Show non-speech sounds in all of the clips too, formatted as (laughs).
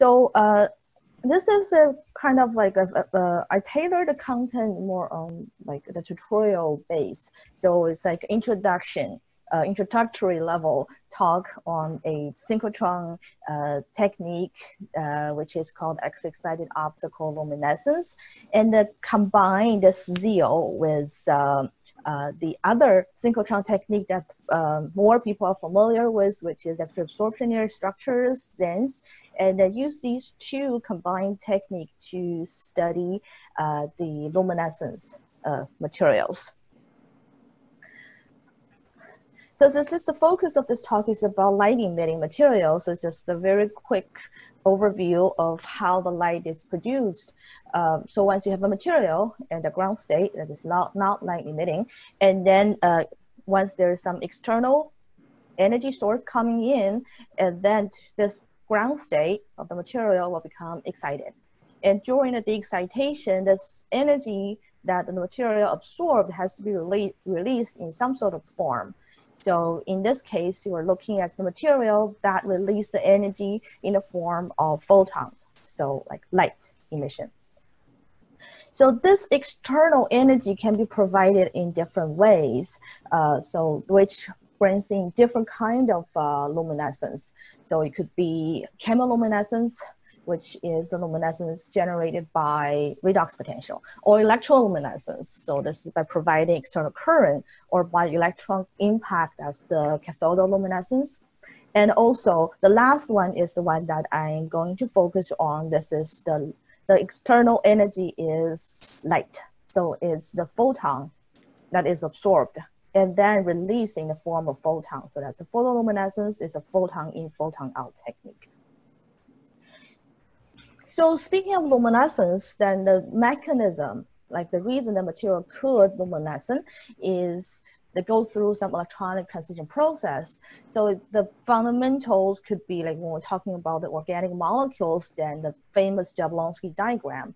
So uh, this is a kind of like a, a, a I tailored the content more on like the tutorial base. So it's like introduction, uh, introductory level talk on a synchrotron uh, technique, uh, which is called X-excited optical luminescence, and combine the XEOL with um, uh, the other synchrotron technique that um, more people are familiar with, which is X-ray absorption near structures, XANES, and uh, use these two combined technique to study uh, the luminescence uh, materials. So since the focus of this talk is about light emitting materials, so just a very quick overview of how the light is produced. Um, so once you have a material and the ground state that is not, not light emitting, and then uh, once there's some external energy source coming in, and then this ground state of the material will become excited. And during the excitation, this energy that the material absorbed has to be rele released in some sort of form. So in this case, you are looking at the material that release the energy in the form of photons, so like light emission. So this external energy can be provided in different ways, uh, so which brings in different kind of uh, luminescence. So it could be chemoluminescence, which is the luminescence generated by redox potential, or electroluminescence. So this is by providing external current or by electron impact as the cathodoluminescence. And also the last one is the one that I'm going to focus on. This is the, the external energy is light. So it's the photon that is absorbed and then released in the form of photon. So that's the photoluminescence is a photon in photon out technique. So speaking of luminescence, then the mechanism, like the reason the material could luminescent is they go through some electronic transition process. So the fundamentals could be like when we're talking about the organic molecules, then the famous Jablonski diagram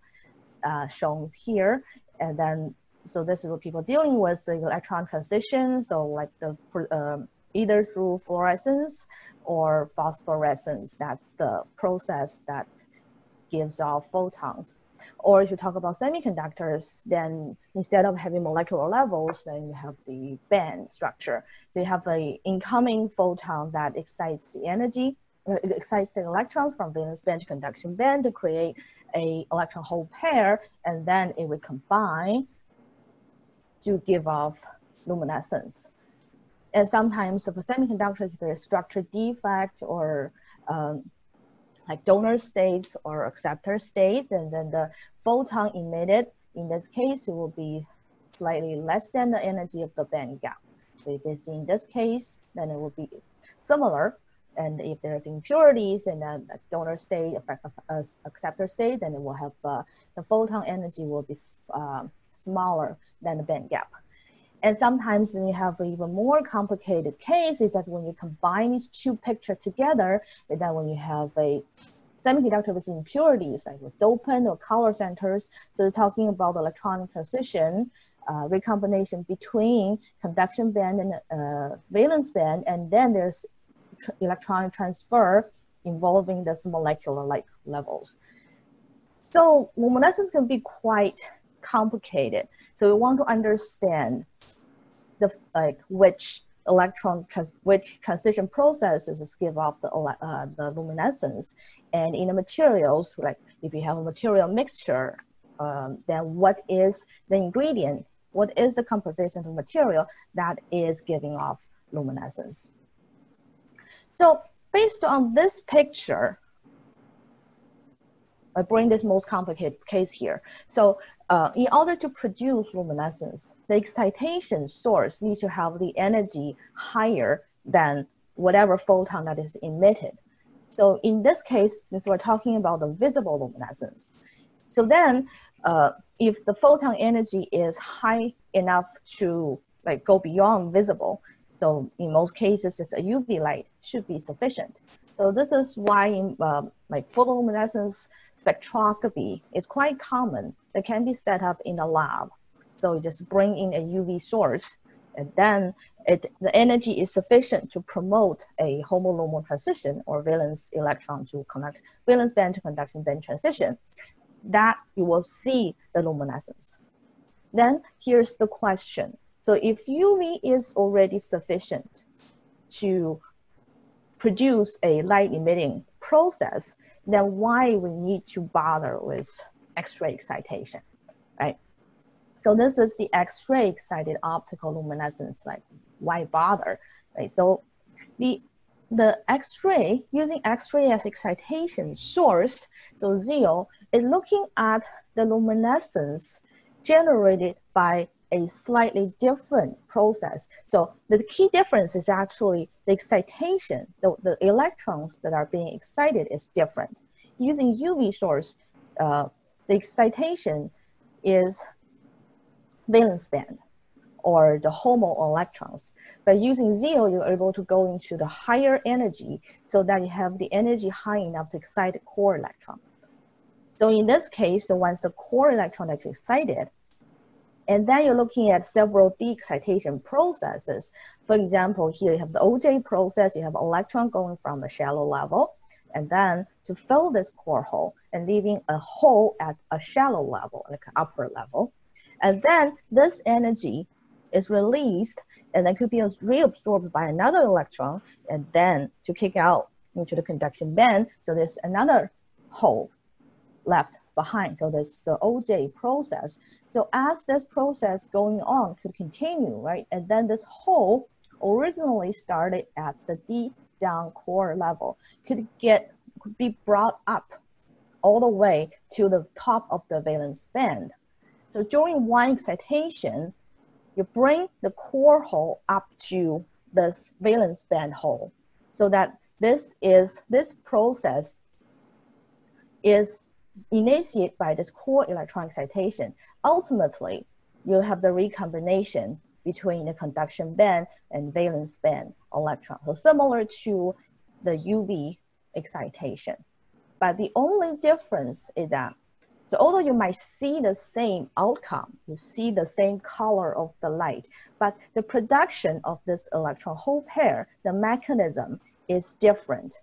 uh, shown here. And then, so this is what people are dealing with, the electron transition. So like the, um, either through fluorescence or phosphorescence, that's the process that gives off photons. Or if you talk about semiconductors, then instead of having molecular levels, then you have the band structure. So you have an incoming photon that excites the energy, uh, excites the electrons from valence band to conduction band to create a electron hole pair, and then it will combine to give off luminescence. And sometimes for semiconductors, if there's structure defect or um, like donor states or acceptor states, and then the photon emitted, in this case, it will be slightly less than the energy of the band gap. So if it's in this case, then it will be similar. And if there's impurities in the donor state, acceptor state, then it will have uh, the photon energy will be uh, smaller than the band gap. And sometimes when you have an even more complicated case is that when you combine these two pictures together, and then when you have a semiconductor with impurities like with dopant or color centers, so talking about electronic transition, uh, recombination between conduction band and uh, valence band, and then there's tr electronic transfer involving this molecular like levels. So luminescence can be quite complicated. So we want to understand the like which electron trans which transition processes give off the uh, the luminescence. And in the materials like if you have a material mixture um, then what is the ingredient? What is the composition of the material that is giving off luminescence? So based on this picture I bring this most complicated case here. So uh, in order to produce luminescence, the excitation source needs to have the energy higher than whatever photon that is emitted. So in this case, since we're talking about the visible luminescence, so then uh, if the photon energy is high enough to like go beyond visible, so in most cases, it's a UV light should be sufficient. So this is why in uh, like photoluminescence spectroscopy is quite common. That can be set up in a lab. So you just bring in a UV source and then it, the energy is sufficient to promote a HOMO-LUMO transition or valence electron to conduct valence band to conducting band transition, that you will see the luminescence. Then here's the question. So if UV is already sufficient to produce a light emitting process, then why we need to bother with X-ray excitation, right? So this is the X-ray excited optical luminescence, like why bother, right? So the the X-ray, using X-ray as excitation source, so XEOL is looking at the luminescence generated by a slightly different process. So the key difference is actually the excitation, the, the electrons that are being excited is different. Using UV source, uh, the excitation is valence band or the HOMO electrons. By using XEOL, you're able to go into the higher energy so that you have the energy high enough to excite the core electron. So in this case, once the core electron is excited, and then you're looking at several de-excitation processes. For example, here you have the Auger process, you have an electron going from the shallow level, and then to fill this core hole and leaving a hole at a shallow level, like an upper level. And then this energy is released and then could be reabsorbed by another electron and then to kick out into the conduction band. So there's another hole left behind. So there's the Auger process. So as this process going on could continue, right? And then this hole originally started at the deep down core level could get could be brought up all the way to the top of the valence band. So during one excitation, you bring the core hole up to this valence band hole so that this is this process is initiated by this core electron excitation. Ultimately, you have the recombination between the conduction band and valence band electron. So similar to the UV excitation. But the only difference is that so although you might see the same outcome, you see the same color of the light, but the production of this electron hole pair, the mechanism is different.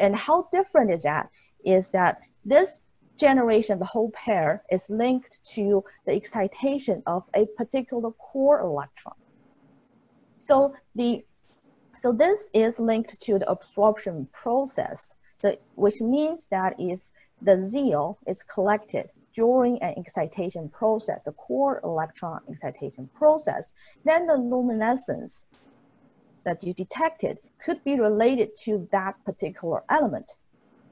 And how different is that? Is that this generation of the whole pair is linked to the excitation of a particular core electron. So the so this is linked to the absorption process, so, which means that if the XEOL is collected during an excitation process, the core electron excitation process, then the luminescence that you detected could be related to that particular element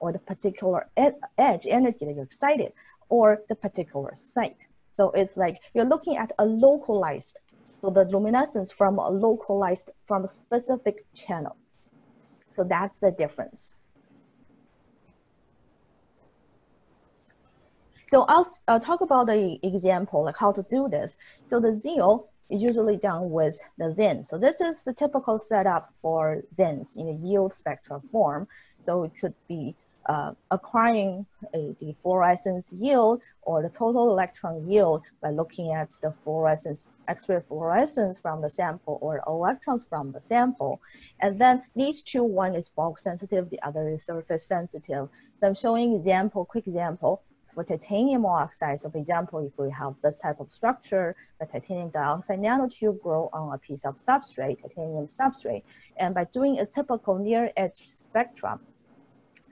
or the particular ed edge energy that you excited or the particular site. So it's like you're looking at a localized, so the luminescence from a localized, from a specific channel. So that's the difference. So I'll, I'll talk about the example, like how to do this. So the XEOL is usually done with the XANES. So this is the typical setup for XANES in a yield spectral form. So it could be uh, acquiring a, the fluorescence yield or the total electron yield by looking at the fluorescence, X-ray fluorescence from the sample or electrons from the sample. And then these two, one is bulk sensitive, the other is surface sensitive. So I'm showing example, quick example for titanium oxide, so for example, if we have this type of structure, the titanium dioxide nanotube grow on a piece of substrate, titanium substrate. And by doing a typical near edge spectrum,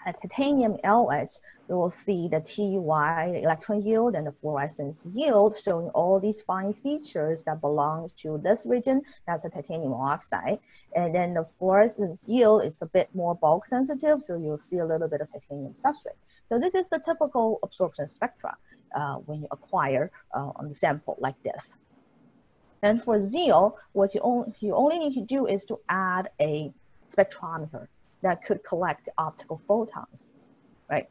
at titanium L edge, we will see the TY, the electron yield, and the fluorescence yield, showing all these fine features that belong to this region. That's a titanium oxide. And then the fluorescence yield is a bit more bulk sensitive, so you'll see a little bit of titanium substrate. So this is the typical absorption spectra uh, when you acquire uh, on the sample like this. And for XEOL, what you, on, you only need to do is to add a spectrometer that could collect optical photons, right?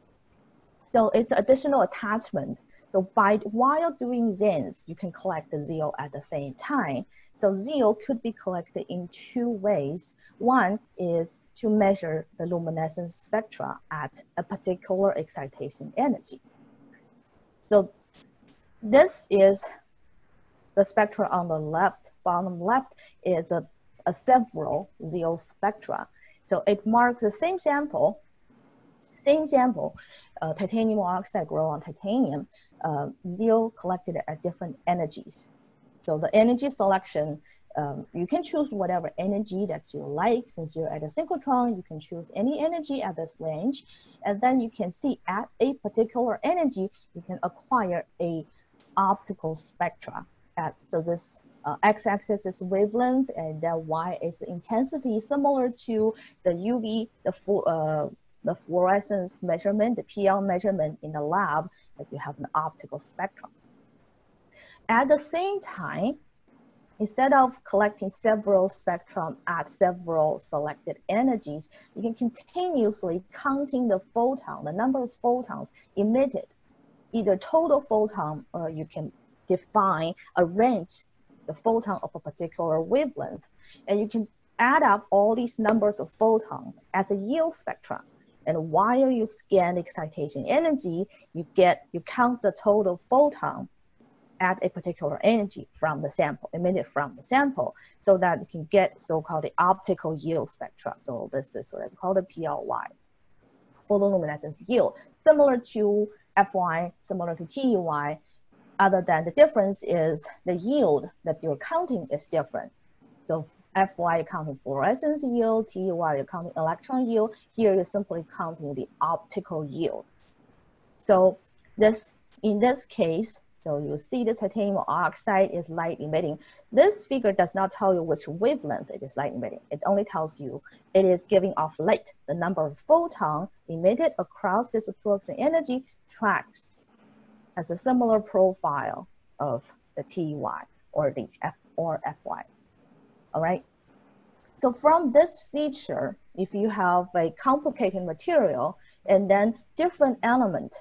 So it's additional attachment. So by while doing XANES, you can collect the XEOL at the same time. So XEOL could be collected in two ways. One is to measure the luminescence spectra at a particular excitation energy. So this is the spectra on the left, bottom left, is a, a several XEOL spectra. So it marks the same sample, same sample, uh, titanium oxide grow on titanium, uh, XEOL collected at different energies. So the energy selection, um, you can choose whatever energy that you like. Since you're at a synchrotron, you can choose any energy at this range. And then you can see at a particular energy, you can acquire a optical spectra. At, so this uh, x-axis is wavelength and then y is the intensity similar to the UV, the, uh, the fluorescence measurement, the PL measurement in the lab, that you have an optical spectrum. At the same time, instead of collecting several spectrum at several selected energies, you can continuously counting the photon, the number of photons emitted, either total photon or you can define a range, the photon of a particular wavelength. And you can add up all these numbers of photons as a yield spectrum. And while you scan the excitation energy, you get, you count the total photon at a particular energy from the sample, emitted from the sample, so that you can get so-called the optical yield spectra. So this is what I call the PLY, photoluminescence yield, similar to FY, similar to TEY, other than the difference is the yield that you're counting is different. So FY you're counting fluorescence yield, TEY you're counting electron yield. Here you're simply counting the optical yield. So this, in this case, so you see the titanium oxide is light emitting. This figure does not tell you which wavelength it is light emitting. It only tells you it is giving off light. The number of photons emitted across this absorption energy tracks as a similar profile of the TY or the F or FY. All right. So from this feature, if you have a complicated material and then different element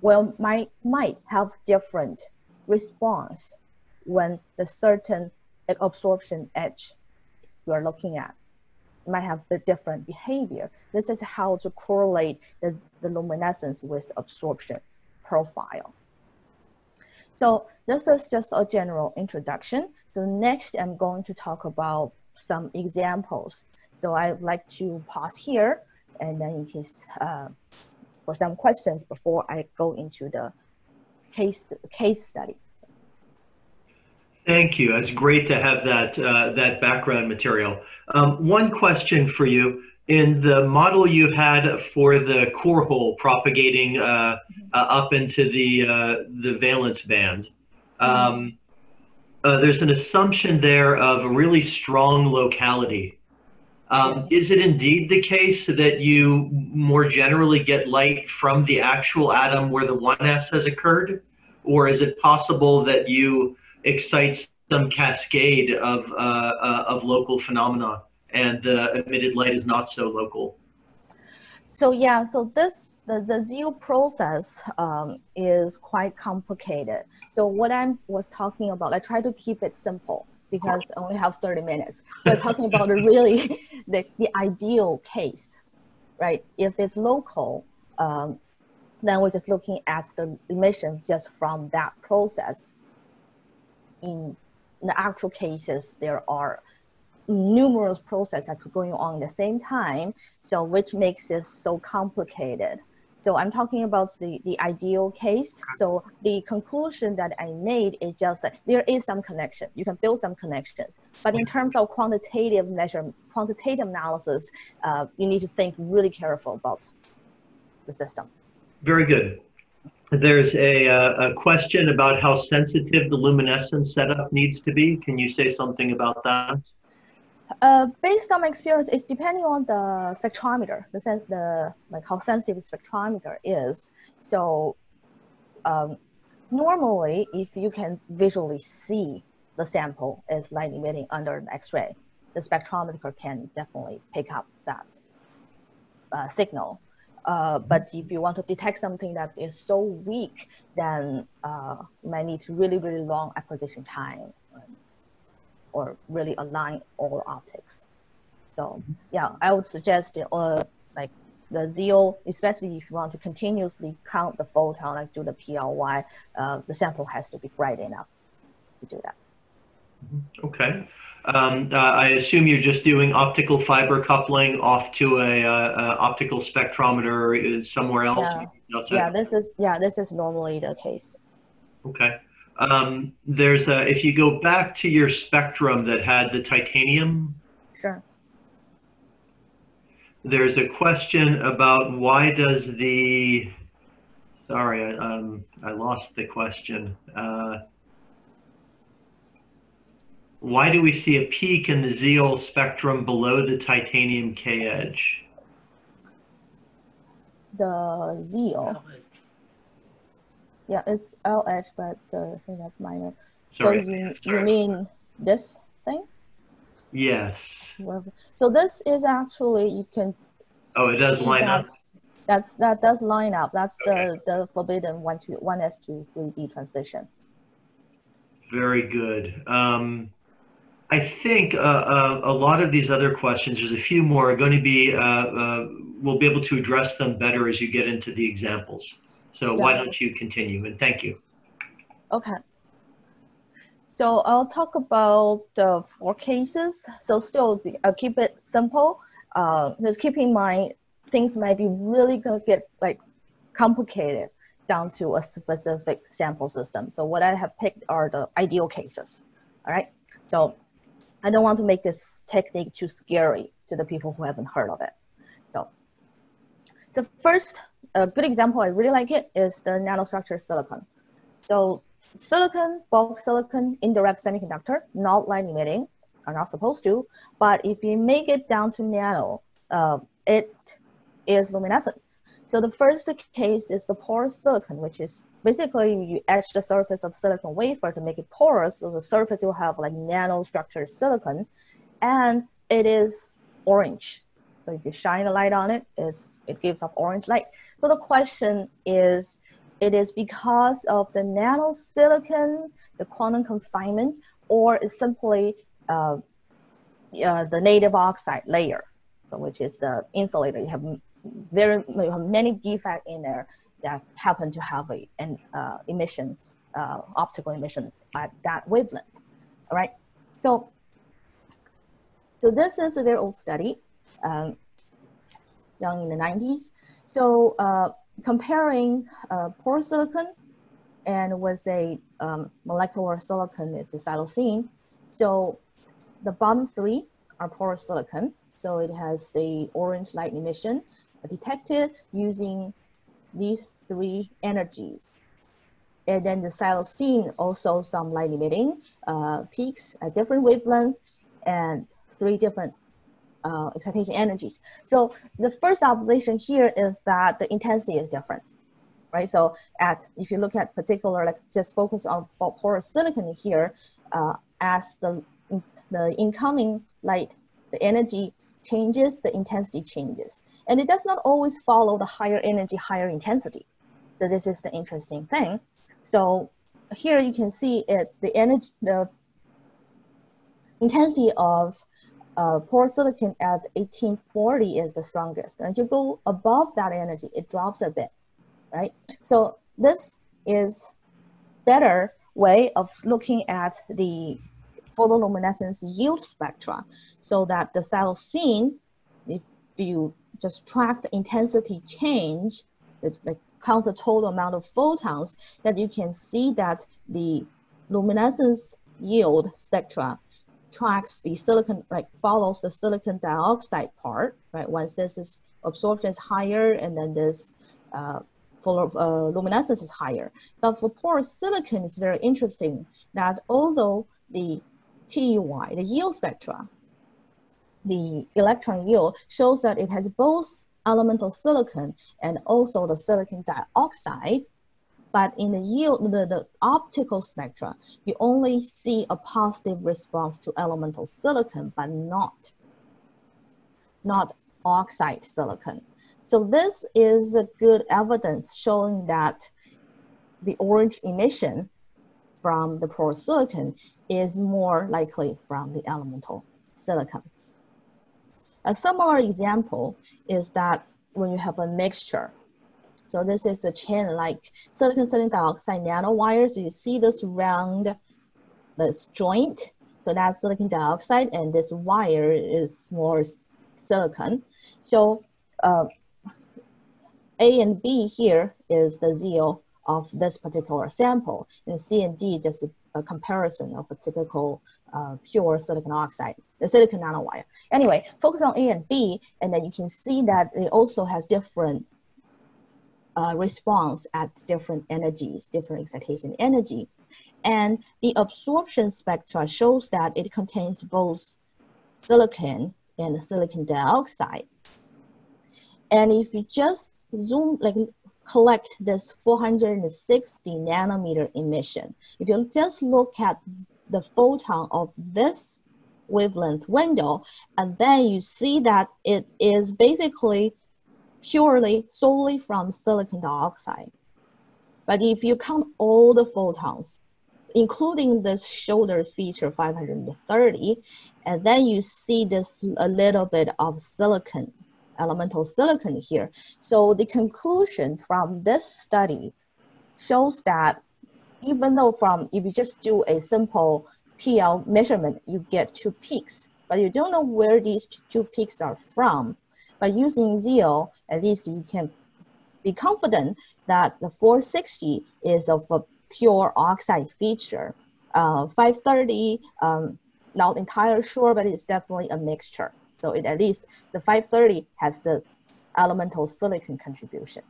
well, might, might have different response when the certain absorption edge you're looking at might have the different behavior. This is how to correlate the, the luminescence with absorption profile. So this is just a general introduction. So next I'm going to talk about some examples. So I'd like to pause here and then you can uh, for some questions before I go into the case case study. Thank you. It's great to have that uh, that background material. Um, one question for you: in the model you had for the core hole propagating uh, uh, up into the uh, the valence band, um, uh, there's an assumption there of a really strong locality. Um, yes. Is it indeed the case that you more generally get light from the actual atom where the 1s has occurred? Or is it possible that you excite some cascade of, uh, uh, of local phenomena and the emitted light is not so local? So yeah, so this the, the XEOL process um, is quite complicated. So what I was talking about, I try to keep it simple because I only have 30 minutes. So talking about the really (laughs) the, the ideal case, right? If it's local, um, then we're just looking at the emission just from that process. In the actual cases, there are numerous processes that are going on at the same time, so which makes this so complicated. So I'm talking about the, the ideal case. So the conclusion that I made is just that there is some connection. You can build some connections. But in terms of quantitative measure, quantitative analysis, uh, you need to think really careful about the system. Very good. There's a, uh, a question about how sensitive the luminescence setup needs to be. Can you say something about that? Uh, based on my experience, it's depending on the spectrometer, the the like how sensitive spectrometer is. So, um, normally, if you can visually see the sample is light emitting under an X-ray, the spectrometer can definitely pick up that uh, signal. Uh, but if you want to detect something that is so weak, then uh, might need really, really long acquisition time or really align all optics. So yeah, I would suggest uh, like the XEOL, especially if you want to continuously count the photon, like do the PLY, uh, the sample has to be bright enough. to do that. Okay. Um, uh, I assume you're just doing optical fiber coupling off to a, uh, uh optical spectrometer is somewhere else. Yeah. yeah, this is yeah, this is normally the case. Okay. Um, there's a, if you go back to your spectrum that had the titanium. Sure. There's a question about why does the, sorry, I, um, I lost the question. Uh, why do we see a peak in the XEOL spectrum below the titanium K edge? The XEOL. Yeah, it's L edge, but I think that's minor. Sorry. So you, Sorry. you mean this thing? Yes. So this is actually, you can Oh, it does line up? That's, that does line up. That's okay. the, the forbidden 1 to 1S to 3D transition. Very good. Um, I think uh, uh, a lot of these other questions, there's a few more, are going to be, uh, uh, we'll be able to address them better as you get into the examples. So yeah. why don't you continue? And thank you. Okay. So I'll talk about the four cases. So still, I'll keep it simple. Uh, just keep in mind, things might be really going to get like complicated down to a specific sample system. So what I have picked are the ideal cases. All right. So I don't want to make this technique too scary to the people who haven't heard of it. So the first a good example, I really like it, is the nanostructure silicon. So silicon, bulk silicon, indirect semiconductor, not light emitting, are not supposed to, but if you make it down to nano, uh, it is luminescent. So the first case is the porous silicon, which is basically you etch the surface of silicon wafer to make it porous. So the surface will have like nanostructured silicon, and it is orange. So if you shine a light on it, it's, it gives off orange light. So the question is, it is because of the nanosilicon, the quantum confinement, or is simply uh, uh, the native oxide layer, so which is the insulator. You have very you have many defects in there that happen to have a, an uh, emission, uh, optical emission at that wavelength. All right. So, so this is a very old study, um, done in the 90s. So uh, comparing uh, porous silicon and with a um, molecular silicon, it's a siloxene. So the bottom three are porous silicon. So it has the orange light emission detected using these three energies. And then the siloxene also some light emitting uh, peaks at different wavelengths and three different uh, excitation energies. So the first observation here is that the intensity is different, right? So at if you look at particular, like just focus on porous silicon here, uh, as the the incoming light, the energy changes, the intensity changes, and it does not always follow the higher energy, higher intensity. So this is the interesting thing. So here you can see it, the energy, the intensity of uh, silicon at 1840 is the strongest. And you go above that energy, it drops a bit, right? So this is better way of looking at the photoluminescence yield spectra so that the siloxene, if you just track the intensity change, the, count the total amount of photons, that you can see that the luminescence yield spectra tracks the silicon, like follows the silicon dioxide part, right? Once this is absorption is higher and then this uh, for uh, luminescence is higher. But for porous silicon, it's very interesting that although the TEY, the yield spectra, the electron yield shows that it has both elemental silicon and also the silicon dioxide, but in the yield, the, the optical spectra, you only see a positive response to elemental silicon, but not, not oxide silicon. So this is a good evidence showing that the orange emission from the porous silicon is more likely from the elemental silicon. A similar example is that when you have a mixture so this is a chain like silicon silicon dioxide nanowires. So you see this round this joint. So that's silicon dioxide, and this wire is more silicon. So uh, A and B here is the XEOL of this particular sample, and C and D just a, a comparison of a typical uh, pure silicon oxide, the silicon nanowire. Anyway, focus on A and B, and then you can see that it also has different uh, response at different energies, different excitation energy. And the absorption spectra shows that it contains both silicon and silicon dioxide. And if you just zoom, like collect this 460 nanometer emission, if you just look at the photon of this wavelength window, and then you see that it is basically purely solely from silicon dioxide. But if you count all the photons, including this shoulder feature 530, and then you see this a little bit of silicon, elemental silicon here. So the conclusion from this study shows that even though from, if you just do a simple PL measurement, you get two peaks, but you don't know where these two peaks are from. By using XEOL, at least you can be confident that the 460 is of a pure oxide feature. Uh, 530, um, not entirely sure, but it's definitely a mixture. So it, at least the 530 has the elemental silicon contribution.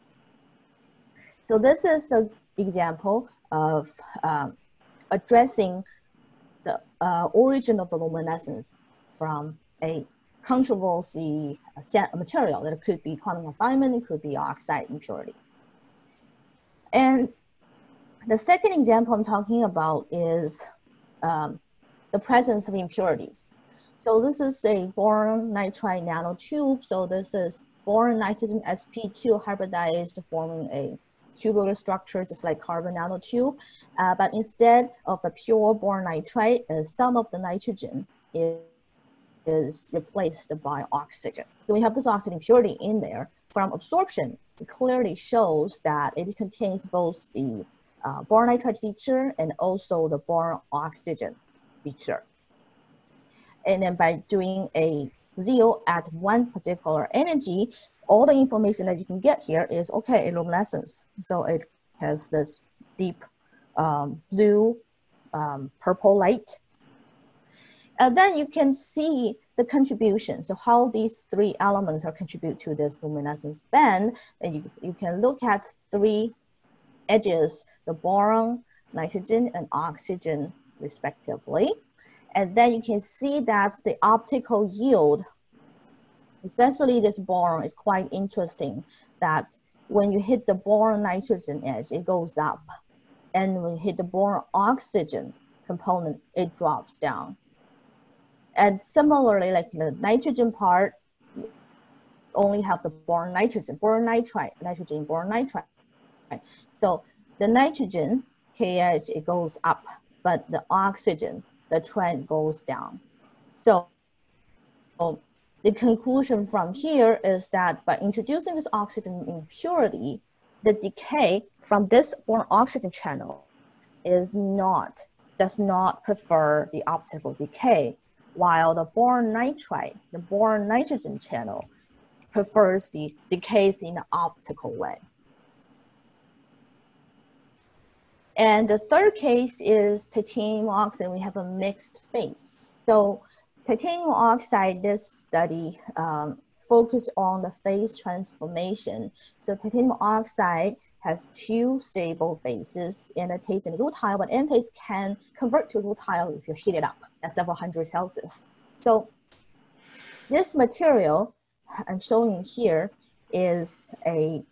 So this is the example of um, addressing the uh, origin of the luminescence from a controversy uh, material that could be quantum confinement, it could be oxide impurity. And the second example I'm talking about is um, the presence of impurities. So this is a boron nitride nanotube. So this is boron nitrogen sp2 hybridized forming a tubular structure just like carbon nanotube. Uh, but instead of the pure boron nitride, uh, some of the nitrogen is, is replaced by oxygen. So we have this oxygen purity in there. From absorption, it clearly shows that it contains both the uh, boron nitride feature and also the boron oxygen feature. And then by doing a XEOL at one particular energy, all the information that you can get here is, okay, luminescence. So it has this deep um, blue, um, purple light. And then you can see the contribution. So how these three elements are contribute to this luminescence band. And you, you can look at three edges, the boron, nitrogen, and oxygen respectively. And then you can see that the optical yield, especially this boron, is quite interesting that when you hit the boron nitrogen edge, it goes up. And when you hit the boron oxygen component, it drops down. And similarly, like the nitrogen part, only have the boron nitrogen, boron nitride, nitrogen, boron nitride. So the nitrogen K edge, it goes up, but the oxygen, the trend goes down. So, so the conclusion from here is that by introducing this oxygen impurity, the decay from this boron oxygen channel is not, does not prefer the optical decay, while the boron nitride, the boron nitrogen channel, prefers the decays in the optical way. And the third case is titanium oxide. We have a mixed phase. So titanium oxide, this study um, focused on the phase transformation. So titanium oxide has two stable phases, anatase and rutile, but anatase can convert to rutile if you heat it up at several hundred Celsius. So this material I'm showing here is a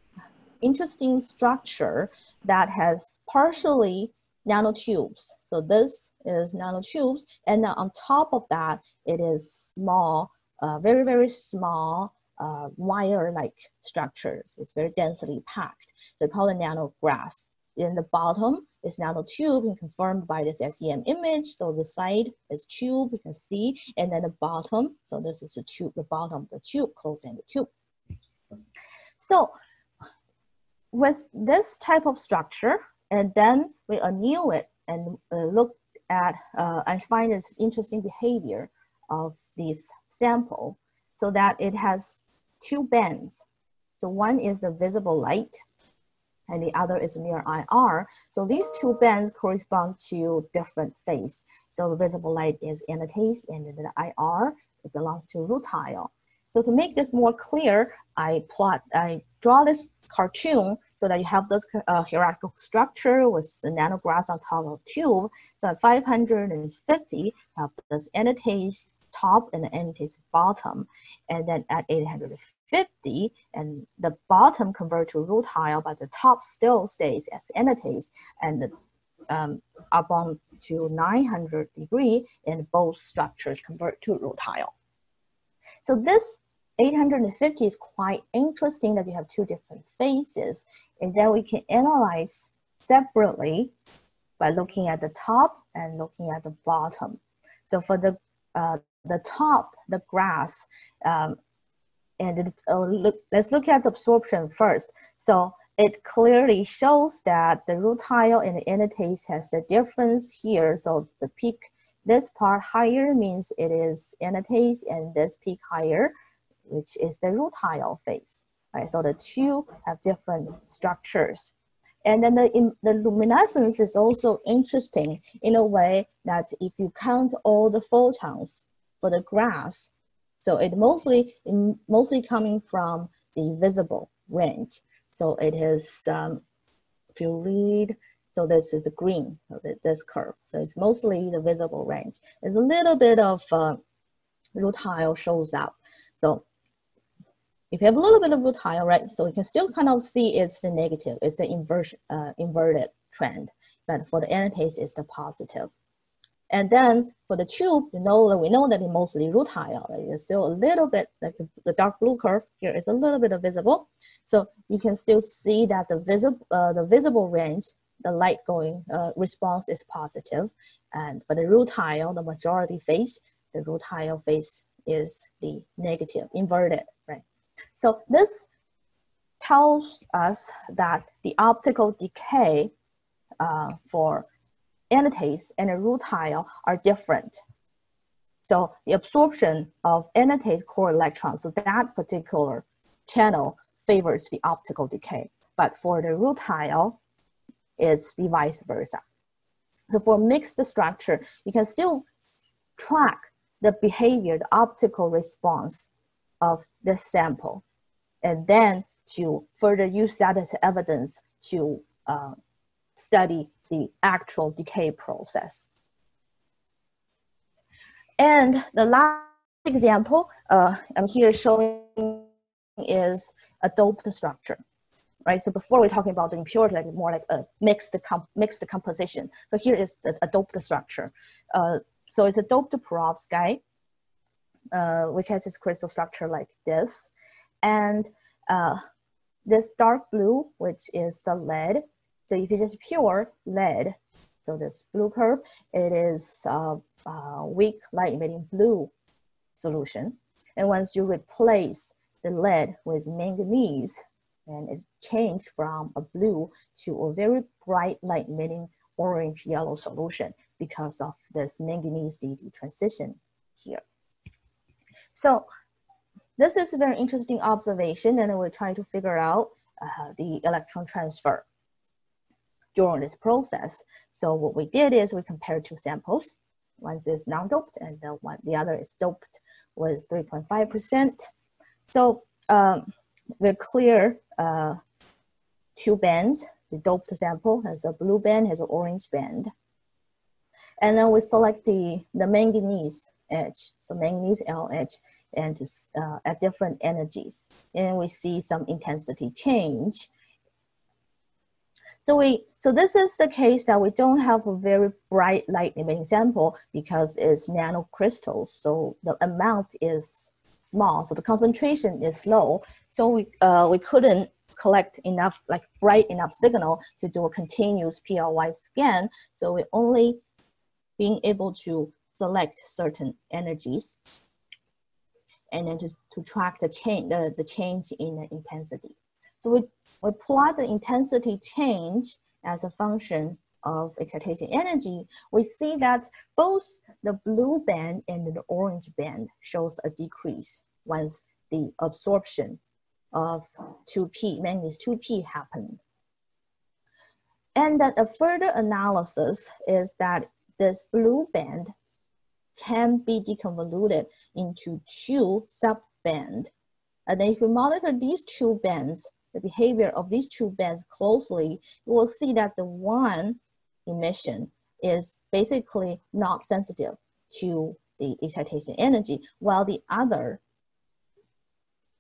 interesting structure that has partially nanotubes. So this is nanotubes, and on top of that, it is small, uh, very, very small uh, wire-like structures. It's very densely packed. So call it nanograss. In the bottom is nanotube and confirmed by this SEM image. So the side is tube, you can see, and then the bottom, so this is the tube, the bottom of the tube, closing the tube. So with this type of structure, and then we anneal it and uh, look at uh, and find this interesting behavior of this sample so that it has two bands. So one is the visible light and the other is near IR. So these two bands correspond to different phase. So the visible light is anatase and the IR, it belongs to rutile. So to make this more clear, I plot, I draw this cartoon so that you have this uh, hierarchical structure with the nanograss on top of tube. So at 550, have this anatase top and the anatase bottom. And then at 850, and the bottom convert to rutile, but the top still stays as anatase. And the um, up on to 900 degree, and both structures convert to rutile. So this 850 is quite interesting that you have two different phases, and then we can analyze separately by looking at the top and looking at the bottom. So for the uh, the top, the grass, um, and it, uh, look, let's look at the absorption first. So it clearly shows that the rutile and the anatase has the difference here. So the peak, this part higher means it is anatase, and this peak higher, which is the rutile phase. Right, so the two have different structures. And then the, in, the luminescence is also interesting in a way that if you count all the photons for the grass, so it mostly, it mostly coming from the visible range. So it is, um, if you read, so this is the green, this curve. So it's mostly the visible range. There's a little bit of uh, rutile shows up. So if you have a little bit of rutile, right, so you can still kind of see it's the negative, it's the inversion, uh, inverted trend. But for the anatase, it's the positive. And then for the tube, you know that we know that it's mostly rutile. Right? It's still a little bit like the, dark blue curve here is a little bit of visible. So you can still see that the visible uh, the visible range, the light going uh, response is positive. And for the rutile, the majority phase, the rutile phase is the negative, inverted, right? So this tells us that the optical decay uh, for anatase and rutile are different. So the absorption of anatase core electrons, so that particular channel favors the optical decay. But for the rutile, it's the vice versa. So for mixed structure, you can still track the behavior, the optical response of the sample, and then to further use that as evidence to uh, study the actual decay process. And the last example uh, I'm here showing is a doped structure, right? So before we're talking about the impurity, like more like a mixed, comp mixed composition. So here is the, a doped structure. Uh, so it's a doped perovskite, uh, which has its crystal structure like this. And uh, this dark blue, which is the lead, so if it's just pure lead, so this blue curve, it is a, a weak light emitting blue solution. And once you replace the lead with manganese, and it's changed from a blue to a very bright light emitting orange yellow solution because of this manganese DD transition here. So this is a very interesting observation and we're trying to figure out uh, the electron transfer during this process. So what we did is we compared two samples. One is non-doped and the one the other is doped with 3.5%. So um, we're clear uh, two bands. The doped sample has a blue band, has an orange band. And then we select the, the manganese edge, so manganese L edge, and uh, at different energies. And we see some intensity change so we so this is the case that we don't have a very bright light sample because it's nanocrystals. So the amount is small, so the concentration is low. So we uh, we couldn't collect enough like bright enough signal to do a continuous PLY scan. So we only being able to select certain energies and then to, to track the change the, the change in the intensity. So we we plot the intensity change as a function of excitation energy, we see that both the blue band and the orange band shows a decrease once the absorption of 2p, manganese 2p happened. And that a further analysis is that this blue band can be deconvoluted into two sub-bands. And if you monitor these two bands, the behavior of these two bands closely, you will see that the one emission is basically not sensitive to the excitation energy, while the other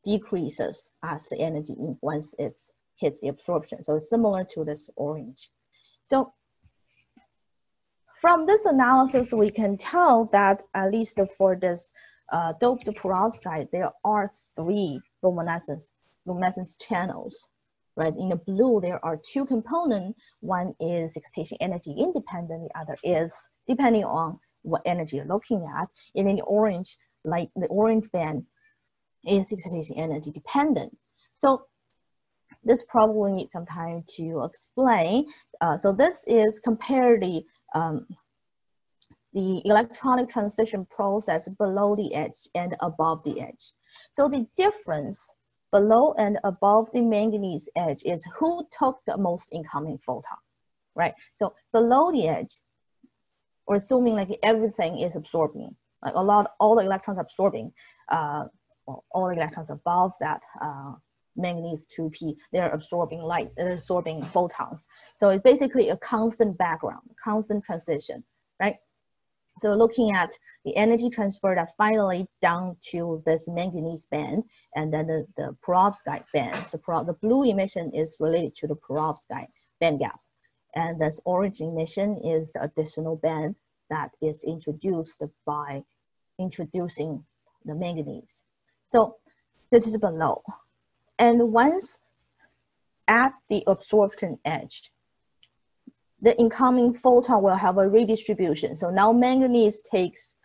decreases as the energy once it hits the absorption. So it's similar to this orange. So from this analysis, we can tell that at least for this uh, doped perovskite, there are three luminescence, luminescence channels. Right, in the blue, there are two components. One is excitation energy independent, the other is depending on what energy you're looking at. And in the orange, like the orange band is excitation energy dependent. So this probably needs some time to explain. Uh, so this is compare the, um, the electronic transition process below the edge and above the edge. So the difference below and above the manganese edge is who took the most incoming photon, right? So below the edge, we're assuming like everything is absorbing, like a lot, all the electrons absorbing, uh, well, all the electrons above that uh, manganese 2p, they're absorbing light, they're absorbing photons. So it's basically a constant background, constant transition, right? So looking at the energy transfer that finally down to this manganese band and then the, the perovskite band. So the blue emission is related to the perovskite band gap. And this orange emission is the additional band that is introduced by introducing the manganese. So this is below. And once at the absorption edge, the incoming photon will have a redistribution. So now manganese takes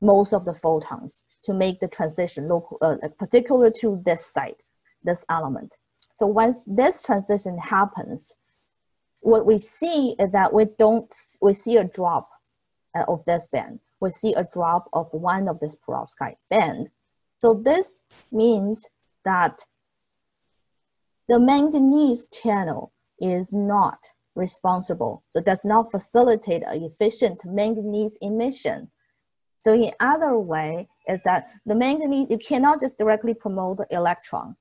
most of the photons to make the transition local, uh, particular to this site, this element. So once this transition happens, what we see is that we don't, we see a drop uh, of this band. We see a drop of one of this perovskite band. So this means that the manganese channel is not responsible, so does not facilitate an efficient manganese emission. So in other way is that the manganese, you cannot just directly promote the electron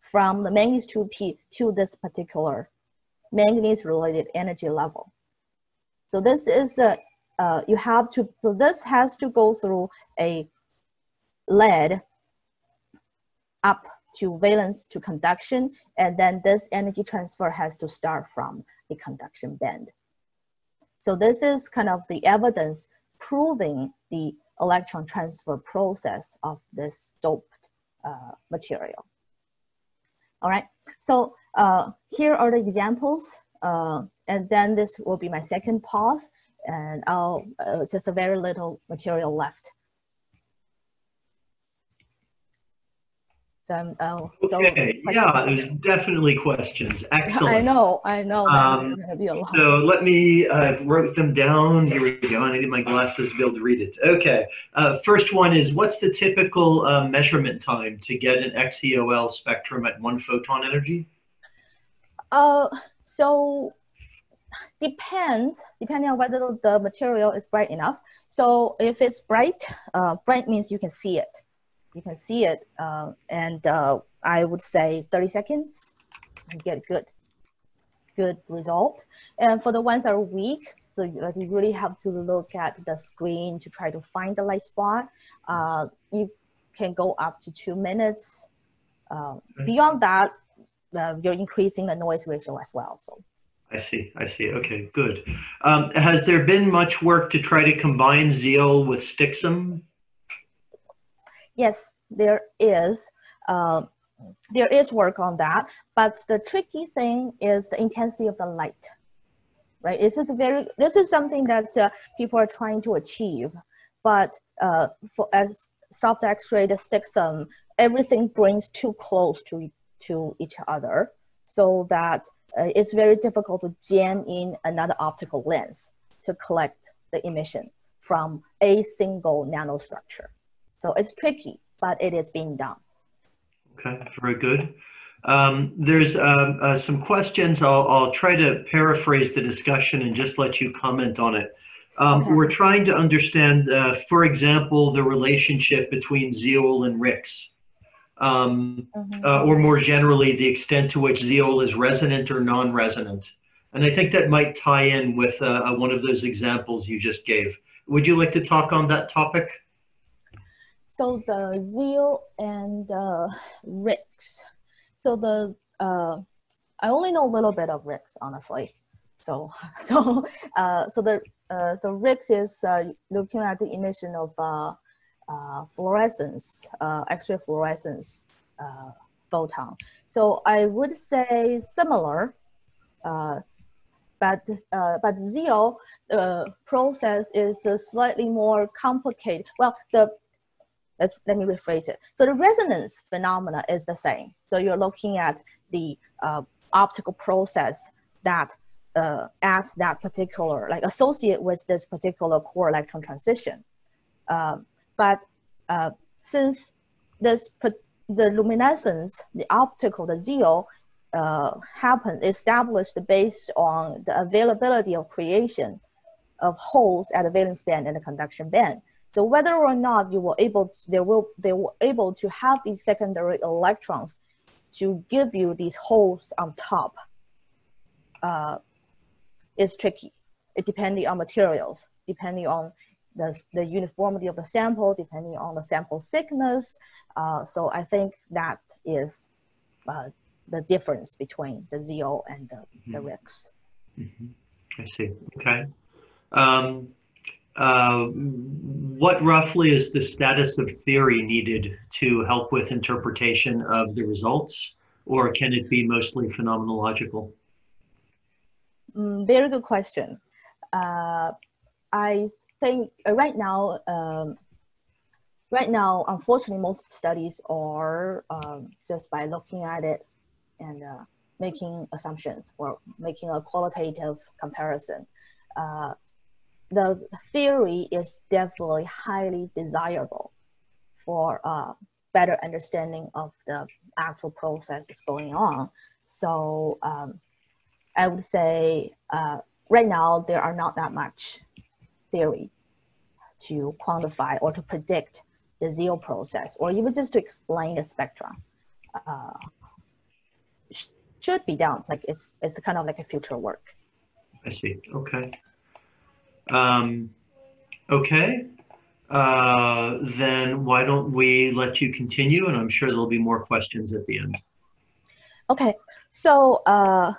from the manganese 2p to this particular manganese related energy level. So this is a, uh, you have to, so this has to go through a lead up to valence to conduction, and then this energy transfer has to start from the conduction band. So this is kind of the evidence proving the electron transfer process of this doped uh, material. All right, so uh, here are the examples, uh, and then this will be my second pause, and I'll uh, just a very little material left. Um, oh, so okay. Yeah, there's definitely questions. (laughs) Excellent. I know, I know. Um, so let me uh, wrote them down. Here we go. I need my glasses to be able to read it. Okay. Uh, first one is what's the typical uh, measurement time to get an XEOL spectrum at one photon energy? Uh, so depends depending on whether the material is bright enough. So if it's bright, uh, bright means you can see it you can see it, uh, and uh, I would say 30 seconds, you get good, good result. And for the ones that are weak, so you, like, you really have to look at the screen to try to find the light spot. Uh, you can go up to two minutes. Uh, beyond that, uh, you're increasing the noise ratio as well. So. I see. I see. Okay, good. Um, has there been much work to try to combine XEOL with STXM yes, there is. Uh, there is work on that, but the tricky thing is the intensity of the light, right? This is very, this is something that uh, people are trying to achieve, but uh, for as soft X-ray, the STXM, um, everything brings too close to to each other, so that uh, it's very difficult to jam in another optical lens to collect the emission from a single nanostructure. So it's tricky, but it is being done. Okay, very good. Um, there's uh, uh, some questions. I'll, I'll, try to paraphrase the discussion and just let you comment on it. Um, okay. We're trying to understand, uh, for example, the relationship between XEOL and RIXS, um, mm-hmm. Uh, or more generally, the extent to which XEOL is resonant or non-resonant. And I think that might tie in with uh, one of those examples you just gave. Would you like to talk on that topic? So the XEOL and uh, RIXS. So the uh, I only know a little bit of RIXS, honestly. So (laughs) so uh, so the uh, so RIXS is uh, looking at the emission of uh, uh, fluorescence, uh, X-ray fluorescence uh, photon. So I would say similar, uh, but uh, but XEOL uh, process is slightly more complicated. Well, the let's let me rephrase it. So the resonance phenomena is the same. So you're looking at the uh, optical process that uh, at that particular, like associate with this particular core electron transition. Um, but uh, since this the luminescence, the optical, the XEOL, uh, established based on the availability of creation of holes at the valence band and the conduction band. So whether or not you were able, to, they will they were able to have these secondary electrons to give you these holes on top uh, is tricky. It depending on materials, depending on the, the uniformity of the sample, depending on the sample thickness. Uh, so I think that is uh, the difference between the XEOL and the, mm-hmm. the RIXS. Mm-hmm. I see. Okay. Um, uh, what roughly is the status of theory needed to help with interpretation of the results, or can it be mostly phenomenological? Mm, very good question. Uh, I think uh, right now, um, right now, unfortunately, most studies are um, just by looking at it and uh, making assumptions or making a qualitative comparison. The theory is definitely highly desirable for uh, better understanding of the actual processes going on. So um, I would say uh, right now there are not that much theory to quantify or to predict the XEOL process, or even just to explain the spectra, uh, should be done. Like it's it's kind of like a future work. I see. Okay. Um, okay. Uh, then why don't we let you continue? And I'm sure there'll be more questions at the end. Okay. So uh,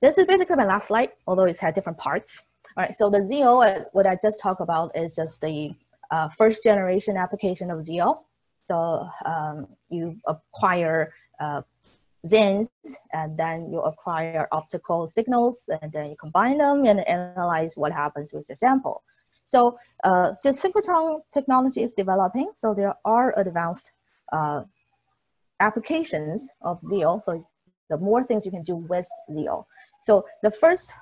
this is basically my last slide, although it's had different parts. All right, so the XEOL, what I just talked about is just the uh, first generation application of XEOL. So um, you acquire uh, XANES and then you acquire optical signals and then you combine them and analyze what happens with your sample. So, uh, so synchrotron technology is developing, so there are advanced uh, applications of XEOL. So the more things you can do with XEOL. So the first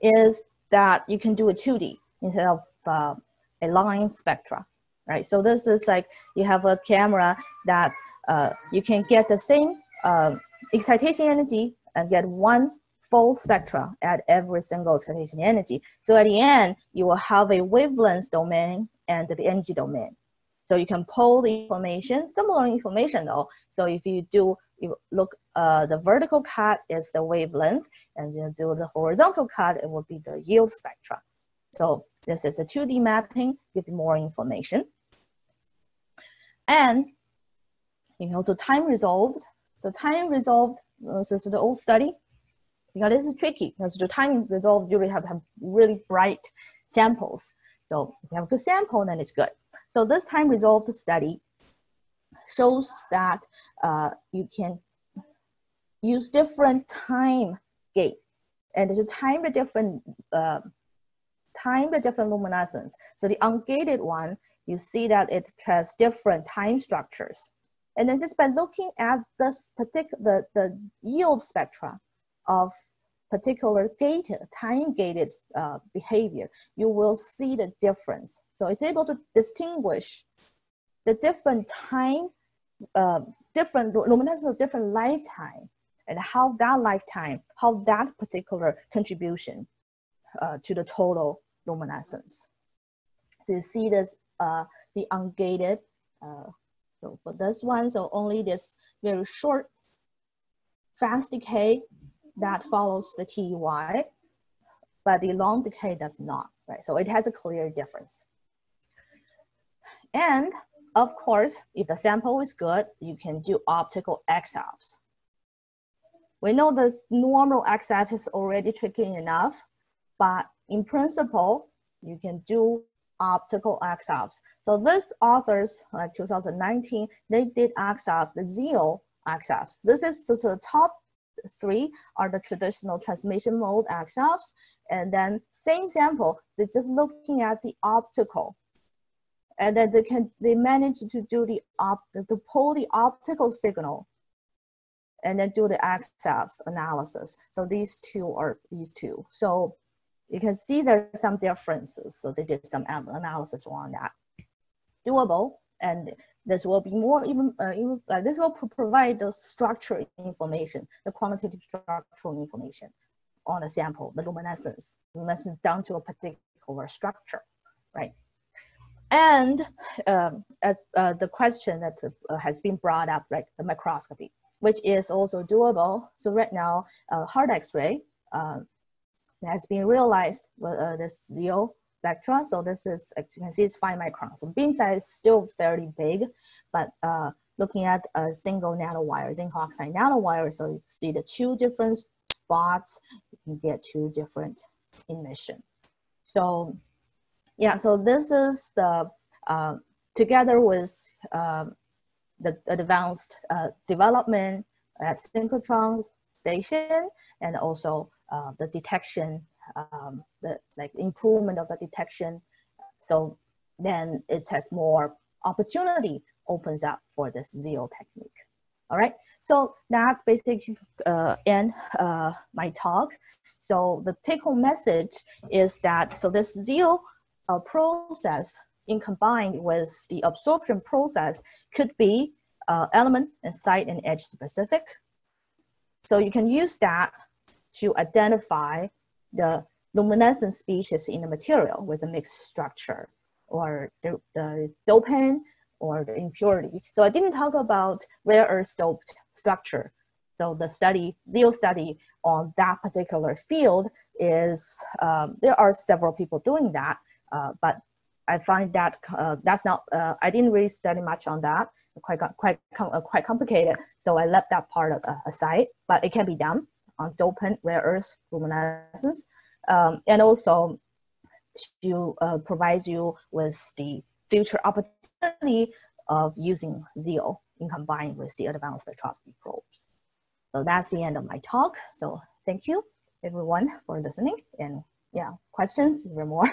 is that you can do a 2D instead of uh, a line spectra, right? So this is like you have a camera that uh, you can get the same uh, excitation energy and get one full spectra at every single excitation energy. So at the end, you will have a wavelength domain and the energy domain. So you can pull the information, similar information though. So if you do, you look, uh, the vertical cut is the wavelength, and then do the horizontal cut, it will be the yield spectra. So this is a 2D mapping, you more information. And you can also time resolved. So time resolved, uh, this is the old study. Because this is tricky, because the time resolved usually have, have really bright samples. So if you have a good sample, then it's good. So this time resolved study shows that uh, you can use different time gate and to time the different uh, time the different luminescence. So the ungated one, you see that it has different time structures And then just by looking at this particular the, the yield spectra of particular gated, time gated uh, behavior, you will see the difference. So it's able to distinguish the different time, uh, different luminescence of different lifetime and how that lifetime, how that particular contribution uh, to the total luminescence. So you see this, uh, the ungated, uh, so for this one, so only this very short fast decay that follows the TEY, but the long decay does not, right? So it has a clear difference. And of course, if the sample is good, you can do optical EXAFS. We know the normal EXAFS is already tricky enough, but in principle, you can do optical EXAFS. So these authors, like 2019, they did EXAFS, the XEOL EXAFS. This is so the top three are the traditional transmission mode EXAFS. And then same sample, they're just looking at the optical. And then they can they manage to do the op to pull the optical signal and then do the EXAFS analysis. So these two are these two. So you can see there's some differences. So they did some analysis on that. Doable, and this will be more even, uh, even uh, this will provide the structure information, the quantitative structural information on the sample, the luminescence, luminescence down to a particular structure, right? And um, uh, the question that uh, has been brought up, like the microscopy, which is also doable. So right now, uh, hard X-ray uh, has been realized with uh, this XEOL spectra. So this is, as you can see, it's five microns. So beam size is still fairly big, but uh, looking at a single nanowire, zinc oxide nanowire, so you see the two different spots, you can get two different emission. So yeah, so this is the, uh, together with um, the advanced uh, development at synchrotron station and also uh, the detection, um, the like improvement of the detection. So then it has more opportunity opens up for this XEOL technique. All right, so that basically uh, end uh, my talk. So the take home message is that, so this XEOL uh, process in combined with the absorption process could be uh, element and site and edge specific. So you can use that to identify the luminescent species in the material with a mixed structure or the, the dopant or the impurity. So I didn't talk about rare earth doped structure. So the study, XEOL study on that particular field is, um, there are several people doing that, uh, but I find that uh, that's not, uh, I didn't really study much on that, quite, quite, quite complicated. So I left that part uh, aside, but it can be done on dopant rare earth luminescence. Um, and also to uh, provide you with the future opportunity of using XEOL in combined with the advanced spectroscopy probes. So that's the end of my talk. So thank you everyone for listening and yeah, questions, there more.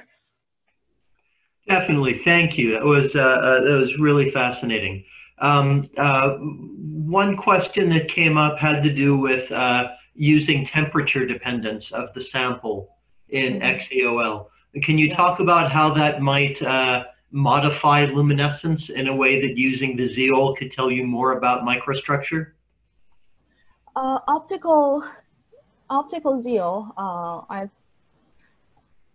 Definitely, thank you. That was uh, uh, that was really fascinating. Um, uh, one question that came up had to do with uh, using temperature dependence of the sample in mm-hmm. XEOL. Can you yeah. talk about how that might uh, modify luminescence in a way that using the XEOL could tell you more about microstructure? Uh, optical optical XEOL, uh, I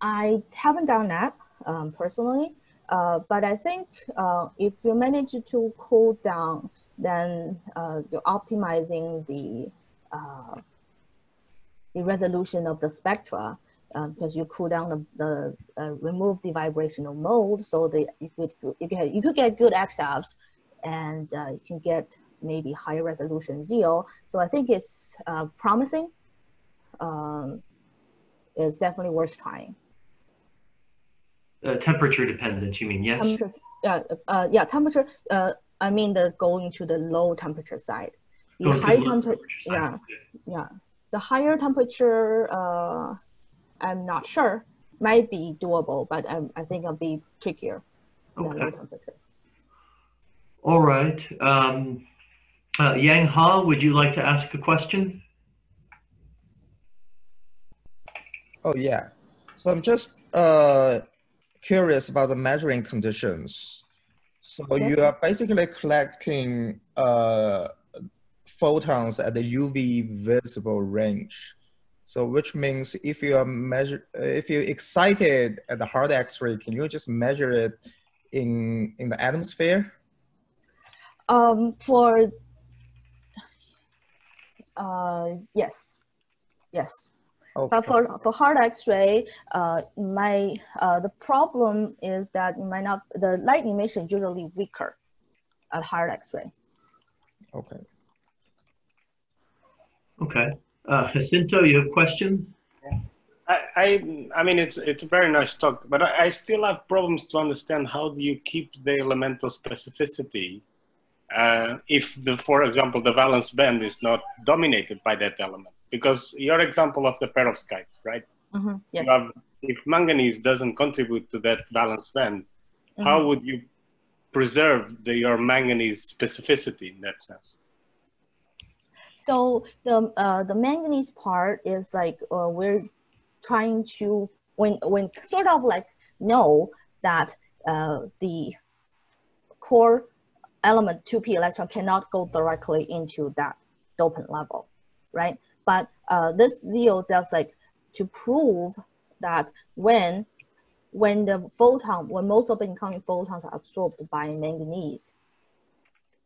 I haven't done that um, personally, uh, but I think uh, if you manage to cool down, then uh, you're optimizing the uh, the resolution of the spectra because uh, you cool down the, the uh, remove the vibrational mode so that you could you could, you could get good EXAFS and you can get maybe higher resolution XEOL. So I think it's promising. Um, it's definitely worth trying. Uh, temperature dependent, you mean, yes? Temperature, yeah, uh, yeah, temperature, uh, I mean the going to the low temperature side. The going high temperature, yeah, yeah. The higher temperature, uh, I'm not sure, might be doable, but I, I think it'll be trickier okay. low temperature. All right. Um, Uh, Yang Ha, would you like to ask a question? Oh, yeah. So I'm just uh, curious about the measuring conditions. So yes. you are basically collecting uh, photons at the UV visible range. So which means if you are measure, if you're excited at the hard X-ray, can you just measure it in in the atmosphere? Um, for uh, yes, yes. Okay. But for, for hard X-ray, uh, my uh, the problem is that it might not the light emission is usually weaker at hard X-ray. Okay. Okay. Uh, Jacinto, you have a question? I, I, I mean, it's it's a very nice talk, but I, I, still have problems to understand how do you keep the elemental specificity uh, if the, for example, the valence band is not dominated by that element because your example of the perovskites, right? Mm-hmm. Yes. Have, if manganese doesn't contribute to that valence band, mm-hmm. how would you preserve the, your manganese specificity in that sense? So the uh, the manganese part is like uh, we're trying to when when sort of like know that uh, the core element 2p electron cannot go directly into that dopant level, right? But uh, this XEOL just like to prove that when when the photon, when most of the incoming photons are absorbed by manganese,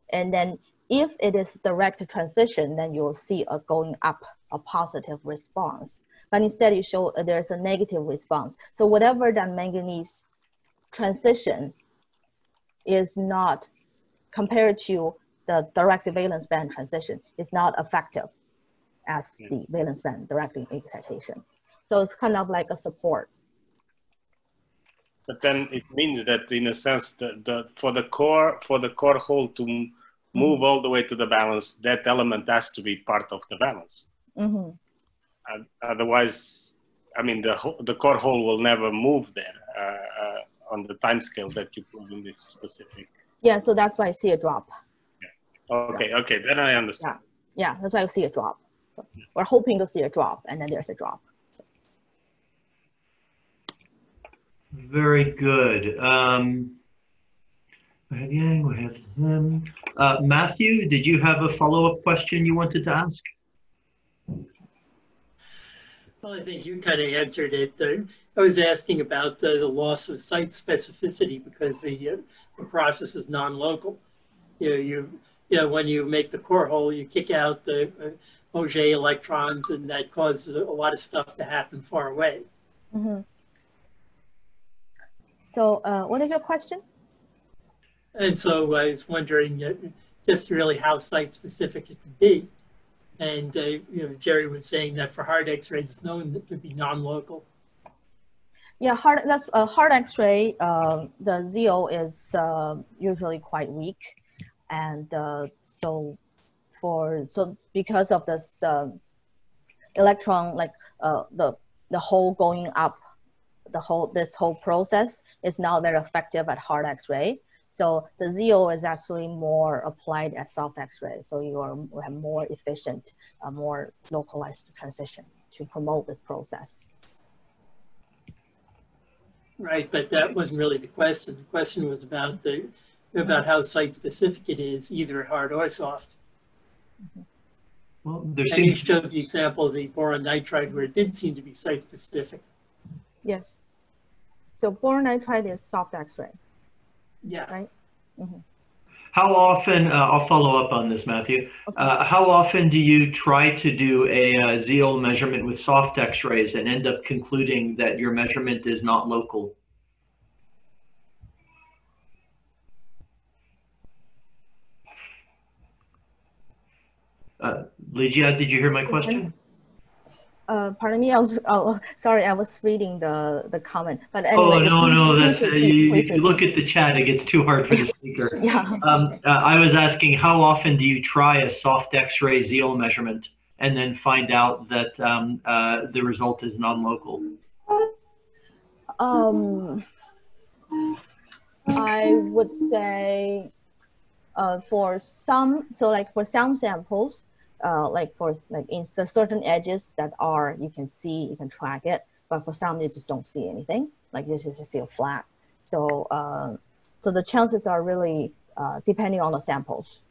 and then if it is direct transition, then you'll see a going up, a positive response. But instead you show uh, there's a negative response. So whatever that manganese transition is not compared to the direct valence band transition is not effective as hmm. the valence band direct excitation. So it's kind of like a support. But then it means that in a sense that the, for the core for the core hole to move all the way to the valence, that element has to be part of the valence. Mm-hmm. otherwise, I mean, the the core hole will never move there uh, uh, on the time scale that you put in this specific. Yeah, so that's why I see a drop. Yeah. Okay, yeah. okay, then I understand. Yeah, yeah, that's why I see a drop. So we're hoping to see a drop, and then there's a drop. Very good. Um, we have Yang, we have him. Uh, Matthew, did you have a follow-up question you wanted to ask? Well, I think you kind of answered it. Uh, I was asking about uh, the loss of site specificity because the, uh, the process is non-local. You know, you, you know, when you make the core hole, you kick out the uh, Auger electrons, and that causes a lot of stuff to happen far away. Mm -hmm. So, uh, what is your question? And so I was wondering uh, just really how site specific it can be. And uh, you know, Jerry was saying that for hard X-rays, it's known to be non-local. Yeah, hard that's a uh, hard X-ray. Uh, the XEOL is uh, usually quite weak, and uh, so for so because of this um, electron, like uh, the the hole going up, the whole this whole process is not very effective at hard X-ray. So the XEOL is actually more applied at soft X-ray. So you are have more efficient, uh, more localized transition to promote this process. Right, but that wasn't really the question. The question was about the about how site specific it is, either hard or soft. Well, there and you showed the example of the boron nitride where it did seem to be site specific. Yes. So boron nitride is soft X-ray. Yeah. Right. Mm -hmm. How often, uh, I'll follow up on this, Matthew. Okay. Uh, how often do you try to do a uh, XEOL measurement with soft x-rays and end up concluding that your measurement is not local? Uh, Lijia, did you hear my question? Uh, pardon me, I was (laughs) oh sorry, I was reading the the comment. But anyway, oh no, no, (laughs) that's uh, you, you look at the chat, it gets too hard for the (laughs) speaker. yeah. Um, uh, I was asking, how often do you try a soft X-ray XEOL measurement and then find out that um, uh, the result is non-local? Um, I would say uh, for some, so like for some samples, uh, like for like in certain edges that are you can see, you can track it, but for some you just don't see anything. Like just see a flat. So uh, so the chances are really uh, depending on the samples.